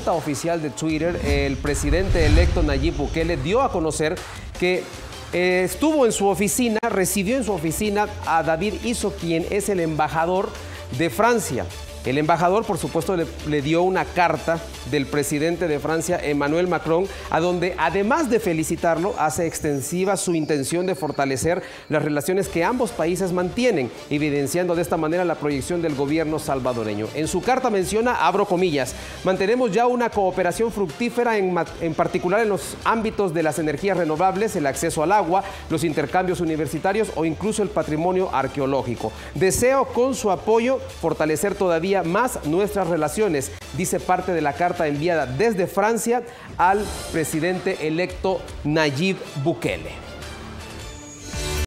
cuenta oficial de Twitter, el presidente electo Nayib Bukele dio a conocer que eh, estuvo en su oficina, recibió en su oficina a David Iso, quien es el embajador de Francia. El embajador, por supuesto, le, dio una carta del presidente de Francia, Emmanuel Macron, a donde, además de felicitarlo, hace extensiva su intención de fortalecer las relaciones que ambos países mantienen, evidenciando de esta manera la proyección del gobierno salvadoreño. En su carta menciona, abro comillas, mantenemos ya una cooperación fructífera, en, en particular en los ámbitos de las energías renovables, el acceso al agua, los intercambios universitarios o incluso el patrimonio arqueológico. Deseo con su apoyo fortalecer más nuestras relaciones, dice parte de la carta enviada desde Francia al presidente electo Nayib Bukele.